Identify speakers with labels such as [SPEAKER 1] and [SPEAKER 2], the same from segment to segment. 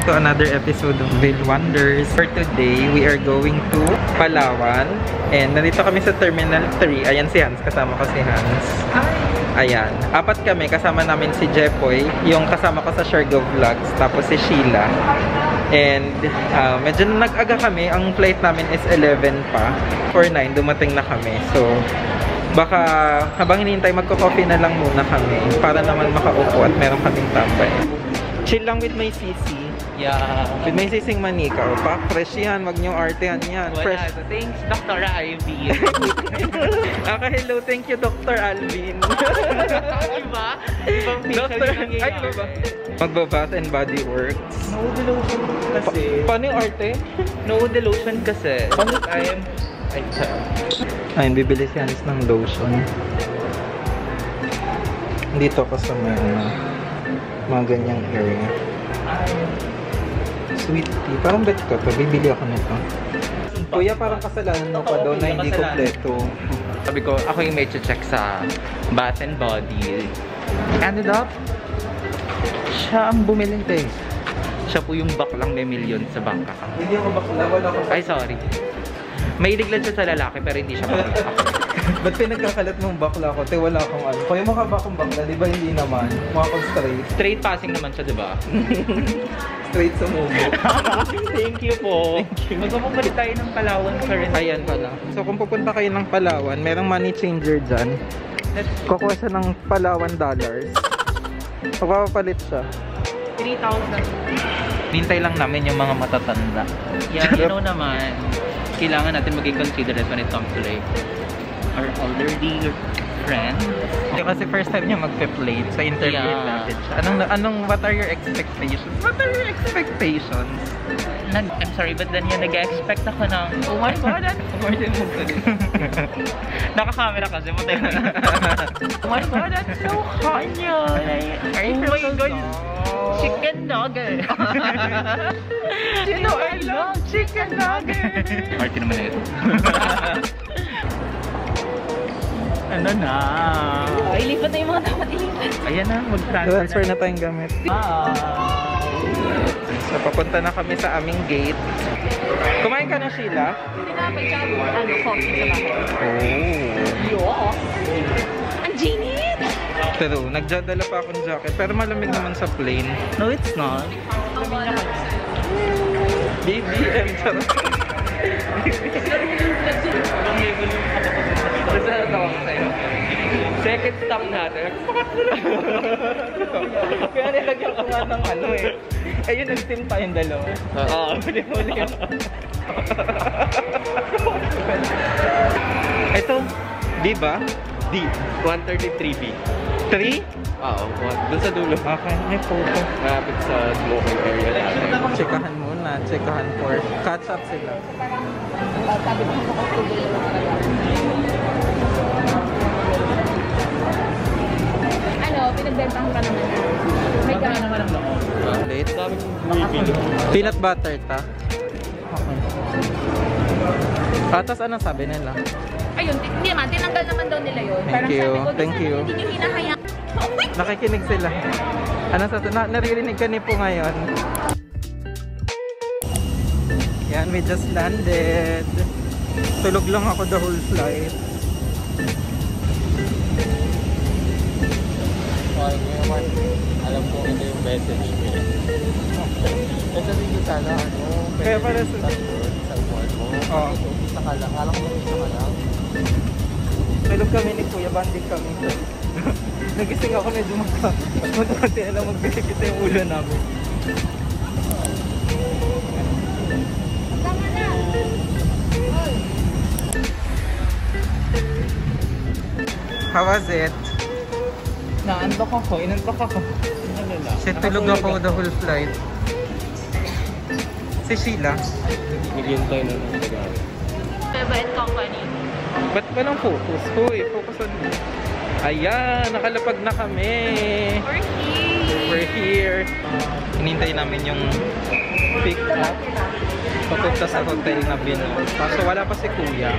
[SPEAKER 1] Welcome to another episode of Bill Wonders. For today, we are going to Palawan. And nandito kami sa Terminal 3. Ayan si Hans, kasama ko si Hans. Ayan. Apat kami, kasama namin si Jepoy, yung kasama ko sa Shergo Vlogs, tapos si Sheila. And uh, medyo nag-aga kami. Ang flight namin is 11 pa. For 9, dumating na kami. So, baka habang hinihintay magko-coffee na lang muna kami para naman makaupo at meron kaming tambay. Chill lang with my sisi.
[SPEAKER 2] Yeah.
[SPEAKER 1] With my sising manika. O, pa, fresh yan. Wag niyong artehan yan.
[SPEAKER 2] Wala.
[SPEAKER 1] Fresh.
[SPEAKER 2] Thanks, Dr. Ivy.
[SPEAKER 1] Aka, hello. Thank you, Dr. Alvin.
[SPEAKER 2] diba? Ibang yung
[SPEAKER 1] ay,
[SPEAKER 2] nangyayari.
[SPEAKER 1] ba? Magbabath and body works.
[SPEAKER 2] No delusion
[SPEAKER 1] Pa
[SPEAKER 2] kasi.
[SPEAKER 1] paano yung arte?
[SPEAKER 2] no delusion kasi.
[SPEAKER 1] Paano?
[SPEAKER 2] I am... Ay.
[SPEAKER 1] Ayun, bibili si Hans ng lotion. Dito ko sa may ano, mga ganyang area. Sweet tea. Parang bet ko to. Bibili ako nito. Kuya, parang kasalanan mo pa daw na hindi kompleto.
[SPEAKER 2] Sabi ko, ako yung may check sa Bath and Body. Ended up, siya ang bumili eh. Siya po yung baklang may milyon sa bangka.
[SPEAKER 1] Hindi ako bakla. Wala ko
[SPEAKER 2] Ay, sorry. Mahilig lang siya sa lalaki pero hindi siya bakla.
[SPEAKER 1] Ba't pinagkakalat mong bakla ko? Te, wala akong ano. Kuya, mukha ba akong bakla? Di ba hindi naman? Mukha akong straight.
[SPEAKER 2] Straight passing naman siya, di ba?
[SPEAKER 1] Straight sa mumo.
[SPEAKER 2] Thank you po. Magpapalit tayo ng Palawan currency.
[SPEAKER 1] Ayan pala. So kung pupunta kayo ng Palawan, merong money changer dyan. Kukuha siya ng Palawan dollars. Magpapapalit siya.
[SPEAKER 2] 3,000. Nintay lang namin yung mga matatanda. Yeah, you know naman, kailangan natin maging considerate when it comes to like our elderly friends.
[SPEAKER 1] Yung kasi first time niya magpe-play sa interview
[SPEAKER 2] Yeah.
[SPEAKER 1] natin siya. Anong, anong, what are your expectations? What are your expectations?
[SPEAKER 2] Nag, I'm sorry, but then yun, nag-expect ako ng, oh my God, ano? Martin mo ko din. Naka-camera kasi, matay na. oh my God, that's so hot niya. Like, oh my God, chicken nugget. you know, I love chicken nugget. Martin naman na ito. Ano na?
[SPEAKER 3] Ay, ilipat na yung mga dapat ilipat.
[SPEAKER 2] Ayan na, mag-transfer
[SPEAKER 1] Transfer na tayong gamit. So papunta na kami sa aming gate. Kumain ka na, Sheila?
[SPEAKER 3] Tinapay siya, ano, coffee sa bahay.
[SPEAKER 1] Oh.
[SPEAKER 3] Yo! Ang ginit!
[SPEAKER 1] Pero nagdadala pa akong jacket. Pero malamig naman sa plane.
[SPEAKER 2] No, it's not.
[SPEAKER 1] BBM, charot.
[SPEAKER 2] Basta ko sa'yo. Second stop natin.
[SPEAKER 1] Kaya nilagyan ko nga ng ano eh. Ayun, nag-team tayong dalawa.
[SPEAKER 2] Oo, huli-huli.
[SPEAKER 1] Ito, di ba?
[SPEAKER 2] D. 133B.
[SPEAKER 1] 3?
[SPEAKER 2] Oo, doon sa dulo.
[SPEAKER 1] Okay, may photo.
[SPEAKER 2] Malapit sa smoking area natin.
[SPEAKER 1] Tsekahan muna, tsekahan for catch up sila.
[SPEAKER 3] Sabi ko sa kastubol yung
[SPEAKER 1] Peanut butter ta. Okay. Ah, tapos anong sabi nila?
[SPEAKER 3] Ayun, hindi naman, tinanggal naman daw nila yun.
[SPEAKER 1] Thank
[SPEAKER 3] Parang
[SPEAKER 1] you,
[SPEAKER 3] sabi ko,
[SPEAKER 1] thank
[SPEAKER 3] "Di
[SPEAKER 1] you."
[SPEAKER 3] Hindi nyo hinahayaan. Oh
[SPEAKER 1] Nakikinig sila. Ano sa na, naririnig ka ni po ngayon? Yan, we just landed. Tulog lang ako the whole flight.
[SPEAKER 2] Okay, ngayon, alam ko ito yung message ko. Kasi dito sana, ano,
[SPEAKER 1] Kaya pala sa-
[SPEAKER 2] sa upuan mo.
[SPEAKER 1] Oo.
[SPEAKER 2] Isa ka lang. Alam ko isa ka lang.
[SPEAKER 1] Tulog kami ni Kuya, banding kami. Nagising ako medyo magka... Magkati alam magbibigit yung ulo namin.
[SPEAKER 3] Tama na!
[SPEAKER 1] How was it?
[SPEAKER 2] Naantok ako, inantok ako. Ano na?
[SPEAKER 1] Shit, tulog ako the whole flight. Si Sheila.
[SPEAKER 2] Million tayo na ng Tagalog.
[SPEAKER 3] Beba and Company.
[SPEAKER 1] Ba't walang focus? Hoy, focus on me. Ayan, nakalapag na kami.
[SPEAKER 3] We're here!
[SPEAKER 1] We're here. Hinintay namin yung pick up. Papunta sa hotel na Bino. Kaso wala pa si Kuya.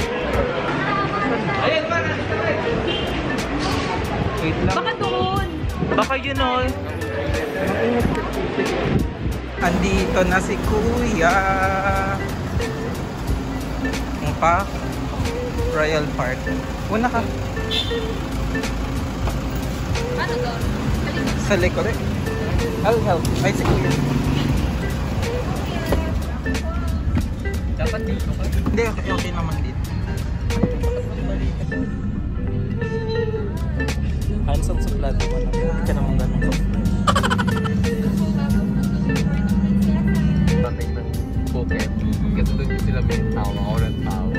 [SPEAKER 2] Ayun, para!
[SPEAKER 1] Wait lang.
[SPEAKER 3] Baka doon!
[SPEAKER 2] Baka yun o.
[SPEAKER 1] Andito na si Kuya. Ang pa? Royal Park. Una ka.
[SPEAKER 3] Ano to?
[SPEAKER 1] Sa likod eh. I'll help. Ay, si Kuya.
[SPEAKER 2] Dapat dito ka.
[SPEAKER 1] Hindi, okay, okay naman dito. Plato mo lang. Hindi ka naman ganun sa
[SPEAKER 4] dating ng Phuket. Kasi doon sila may tawa ako ng tawa.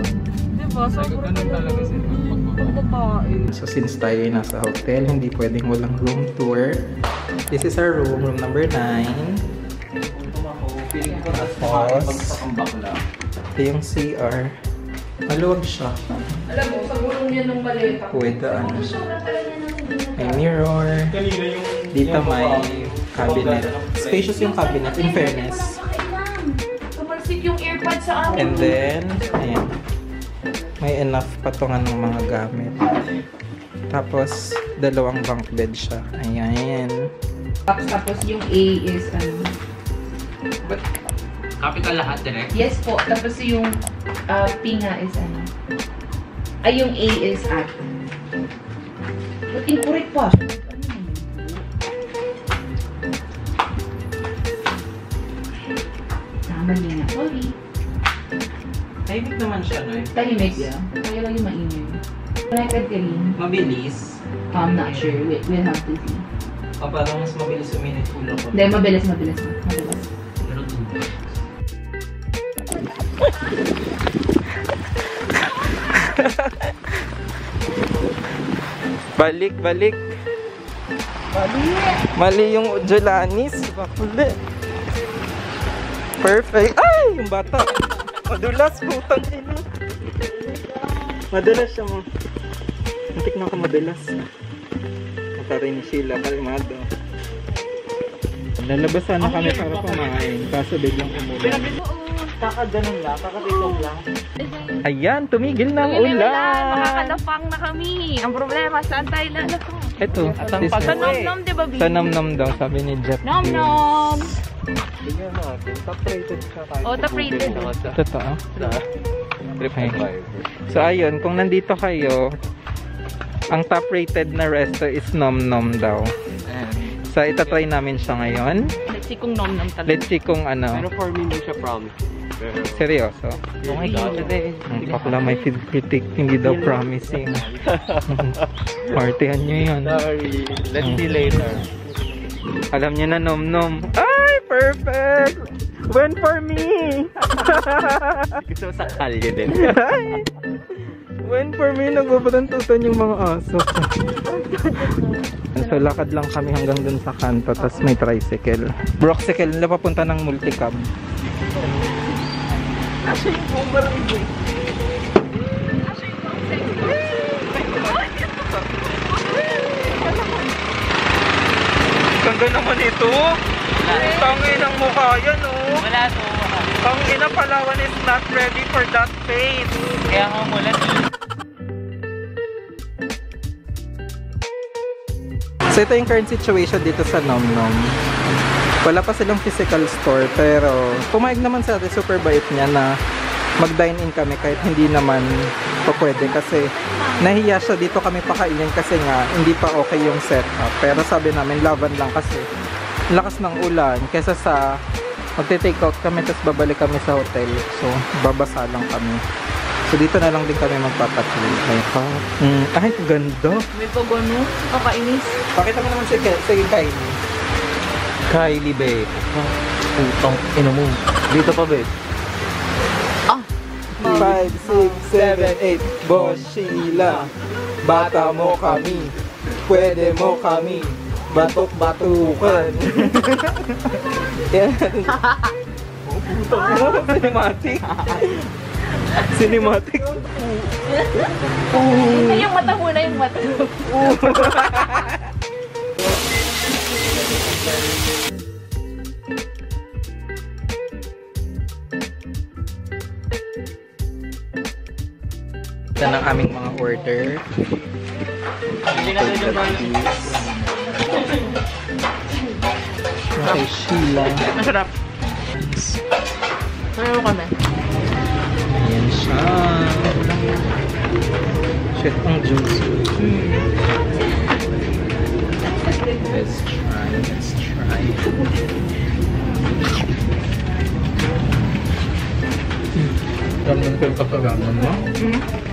[SPEAKER 2] Diba?
[SPEAKER 4] Ko, ganun talaga sila.
[SPEAKER 2] babae.
[SPEAKER 1] So since tayo ay nasa hotel, hindi pwedeng walang room tour. This is our room, room number 9. Tapos, ito yung CR. Maluwag siya.
[SPEAKER 2] Alam mo, sa gulong niya nung maleta.
[SPEAKER 1] Pwede ano siya. May mirror. Dito may cabinet. Spacious yung cabinet, in fairness.
[SPEAKER 2] Tumalsik yung earpad sa amin.
[SPEAKER 1] And then, ayan. May enough patungan ng mga gamit. Tapos, dalawang bunk bed siya. Ayan.
[SPEAKER 5] Tapos, tapos yung A is ano.
[SPEAKER 2] Capital lahat direct.
[SPEAKER 5] Yes po. Tapos yung uh, P nga is ano. Ay, yung A is at. Ba't incorrect pa? Tama niya na. Sorry.
[SPEAKER 1] Tahimik naman siya, no?
[SPEAKER 5] Tahimik ya. Kaya lang yung maingay. Connected ka rin.
[SPEAKER 1] Mabilis.
[SPEAKER 5] I'm not sure. We, we'll have to see.
[SPEAKER 1] O parang mas mabilis uminit ulo ko.
[SPEAKER 5] Hindi, mabilis, mabilis. Mabilis.
[SPEAKER 2] Pero.
[SPEAKER 1] Balik, balik. Mali. Mali yung Jolanis. Bakuli. Perfect. Ay, yung bata. Madulas, putang ina. Madulas siya mo. Nantik na ako madulas. Mataray ni Sheila, kalmado. Lalabas sana kami para kumain. Kaso biglang umulan.
[SPEAKER 2] Kakaganon lang, kakatitong lang.
[SPEAKER 1] Ayan, tumigil na ang
[SPEAKER 3] Tumigil na
[SPEAKER 1] ulan.
[SPEAKER 3] Makakalapang na kami. Ang problema, saan tayo lalapang?
[SPEAKER 1] Ito,
[SPEAKER 2] ang
[SPEAKER 1] this
[SPEAKER 3] Sa nom-nom, di ba?
[SPEAKER 1] Sa nam-nam daw, sabi ni Jeff.
[SPEAKER 3] Nom-nom!
[SPEAKER 4] Tingnan natin. Top rated siya kahit
[SPEAKER 3] Oh,
[SPEAKER 4] sa
[SPEAKER 3] top rated.
[SPEAKER 4] Google naman siya.
[SPEAKER 1] Totoo.
[SPEAKER 4] Sa TripAdvisor.
[SPEAKER 1] So ayun, kung nandito kayo, ang top rated na resto is Nom Nom daw. So itatry namin siya ngayon.
[SPEAKER 3] Let's see kung nom-nom talaga.
[SPEAKER 1] Let's see kung
[SPEAKER 4] Pero
[SPEAKER 1] ano,
[SPEAKER 4] for me, hindi siya promise.
[SPEAKER 1] Seryoso.
[SPEAKER 4] oh my God.
[SPEAKER 1] Ang bakla may feed critic, hindi daw promising. Partihan nyo yun.
[SPEAKER 4] Sorry. Let's see later.
[SPEAKER 1] Alam nyo na Nom Nom. Ay, perfect! Went for me!
[SPEAKER 4] Gusto mo sa kalye din.
[SPEAKER 1] Ay! When for me, nagbabalantutan yung mga aso. so, lakad lang kami hanggang dun sa kanto, tapos may tricycle. Broxicle, na papunta ng multicab. Ganda naman ito. Tangin ng mukha yan, oh.
[SPEAKER 2] Wala to.
[SPEAKER 1] Tangin na Palawan is not ready for that face.
[SPEAKER 2] Kaya nga umulan.
[SPEAKER 1] So ito yung current situation dito sa Nom Nom. Wala pa silang physical store pero pumayag naman sa atin super bait niya na mag-dine in kami kahit hindi naman pa pwede kasi nahiya siya dito kami pakainin kasi nga hindi pa okay yung setup. Pero sabi namin laban lang kasi lakas ng ulan kesa sa magte-take out kami tapos babalik kami sa hotel. So babasa lang kami. So dito na lang din kami magpapatuloy. Ay, mm, ay, ganda.
[SPEAKER 3] May pagano, kakainis.
[SPEAKER 1] Pakita mo naman si, si Kylie. Kylie, babe.
[SPEAKER 4] Putang ino mo. Dito pa, babe.
[SPEAKER 1] 5, 6, 7, 8 Boss Sheila Bata mo kami. Pwede mo kami. Batok-batukan Yan. Cinematic. Cinematic.
[SPEAKER 3] Ay, yung mata muna, yung mata.
[SPEAKER 1] Ito ng aming mga order Okay, Sheila
[SPEAKER 2] Masarap.
[SPEAKER 3] Ano kami?
[SPEAKER 1] Ayan siya. Shit, ang juicy. Let's try, let's try. Ramdam ko yung kapagaman mo.
[SPEAKER 3] Hmm?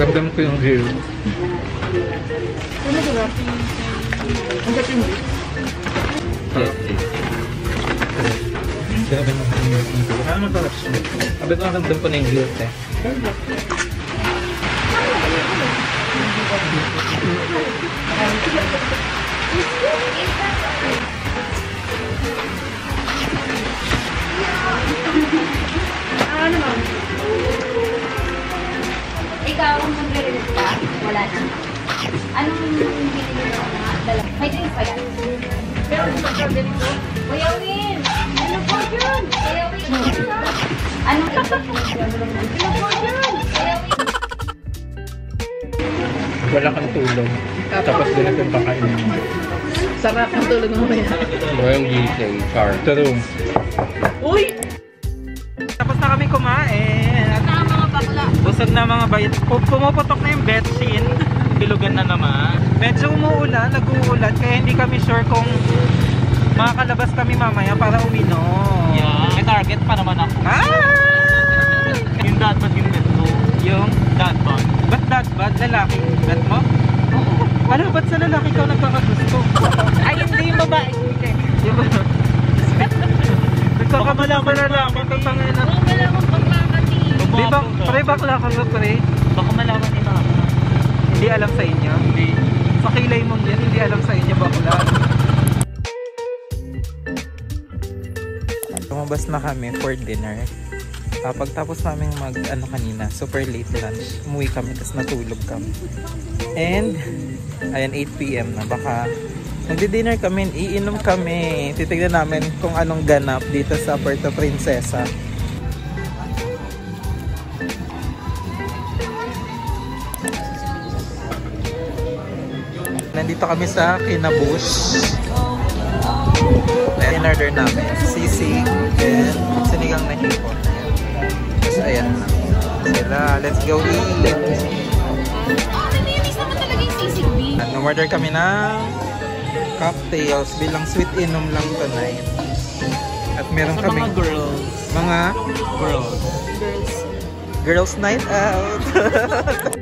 [SPEAKER 1] Ramdam ko yung grill.
[SPEAKER 3] Ano ba? Ang katindi.
[SPEAKER 1] Grabe naman yung grill. Ano masarap siya? Sabi ko ramdam ko na yung grill eh.
[SPEAKER 3] Ano ma'am?
[SPEAKER 6] Ikaw, mag-release ka? Wala na. Anong binili mo na dala? May drinks pa yan.
[SPEAKER 3] Pero sa pagkagali ko,
[SPEAKER 6] Kuya Win! Ano po yun? Kuya Win! Anong Ano po yun? Win!
[SPEAKER 1] Wala kang tulog. Tapos ganito yung pakainin mo.
[SPEAKER 3] sarap ang tulog mamaya.
[SPEAKER 4] Ano yung gising? Car.
[SPEAKER 1] True.
[SPEAKER 3] Uy!
[SPEAKER 1] Tapos na kami kumain. At
[SPEAKER 3] Na mga.
[SPEAKER 1] Pu- Pumuputok na yung bedshin. Bilugan na naman. Medyo umuulan, nag-uulan. Kaya hindi kami sure kung makakalabas kami mamaya para uminom.
[SPEAKER 2] Yeah, may target pa naman ako.
[SPEAKER 1] Ah!
[SPEAKER 2] Yung dad ba't yung bet ko?
[SPEAKER 1] Yung,
[SPEAKER 2] Dad bod.
[SPEAKER 1] ba't that bad? Lalaki? Bet mo? Oo. Ano, ba't sa lalaki ikaw nagkakagusto?
[SPEAKER 2] Ay, hindi yung babae.
[SPEAKER 1] Yung ba? Nagkakamala ka na lang. Ito pre, bakla ka ba, pre?
[SPEAKER 2] Baka malaman ni mama.
[SPEAKER 1] Hindi alam sa inyo?
[SPEAKER 2] Hindi.
[SPEAKER 1] Sa kilay mong yan, hindi alam sa inyo bakla. Lumabas na kami for dinner. Uh, pagtapos namin mag, ano kanina, super late lunch, umuwi kami, tapos natulog kami. And, ayan, 8pm na. Baka, magdi-dinner kami, iinom kami. Titignan namin kung anong ganap dito sa Puerto Princesa. Nandito kami sa Kinabush. Ayan, in-order namin. Sisig and sinigang na hipon. Tapos ayan. Sila, let's go eat!
[SPEAKER 3] Ah, naninis naman talaga yung sisig B.
[SPEAKER 1] At order kami ng cocktails bilang sweet inom lang tonight. At meron kami
[SPEAKER 2] mga girls.
[SPEAKER 1] mga
[SPEAKER 2] Girls.
[SPEAKER 3] Girls.
[SPEAKER 1] girls night out.